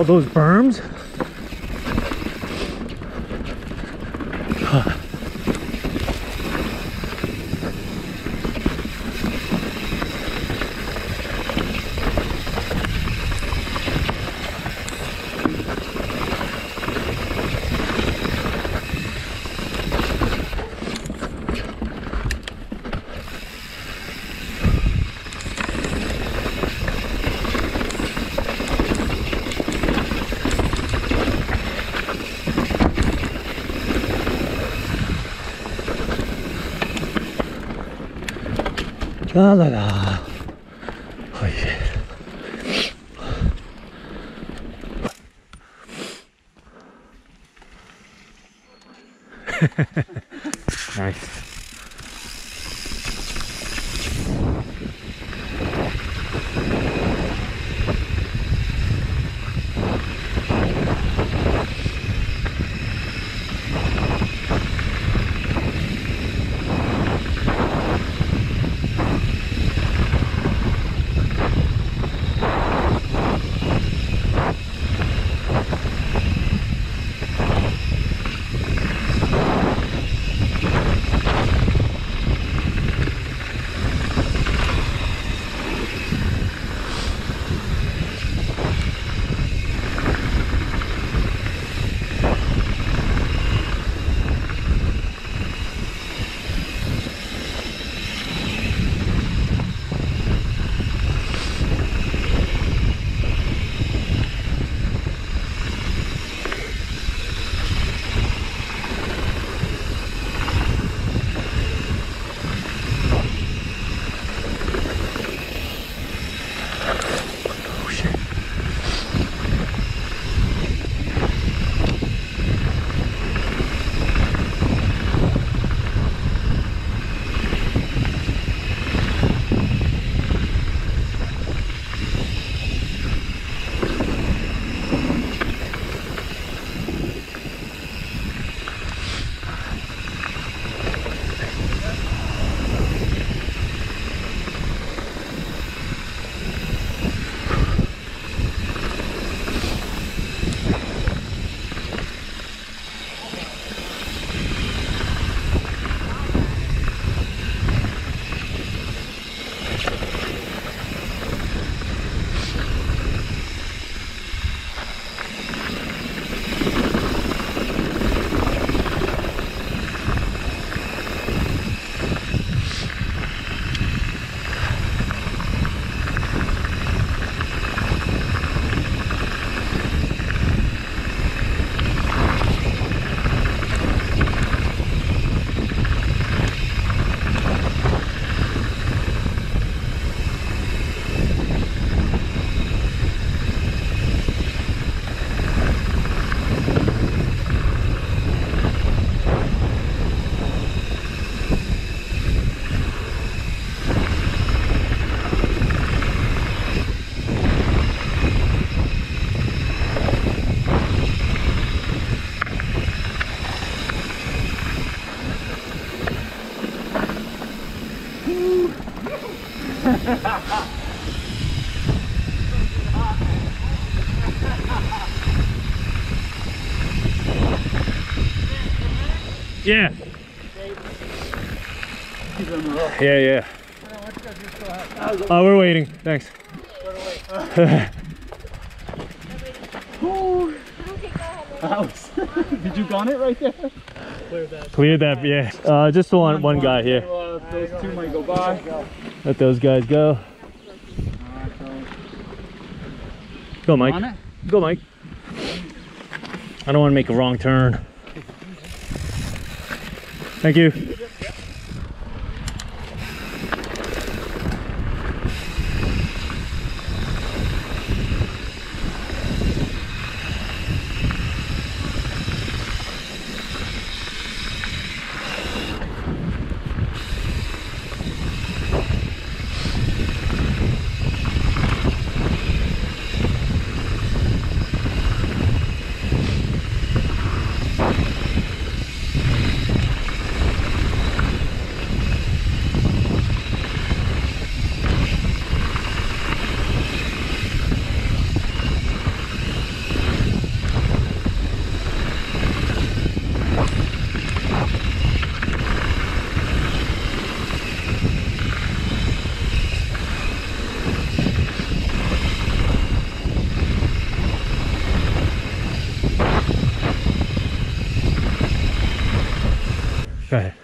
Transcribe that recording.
called those berms. La la la. Oh yeah. nice. Oh Yeah. Yeah, yeah. Oh, we're waiting. Thanks. Did you gun it right there? Cleared that, Clear that. yeah. Uh, just one, one guy here. Those two might go by. Let those guys go. Go, Mike. Go, Mike. I don't want to make a wrong turn. Thank you. Go ahead.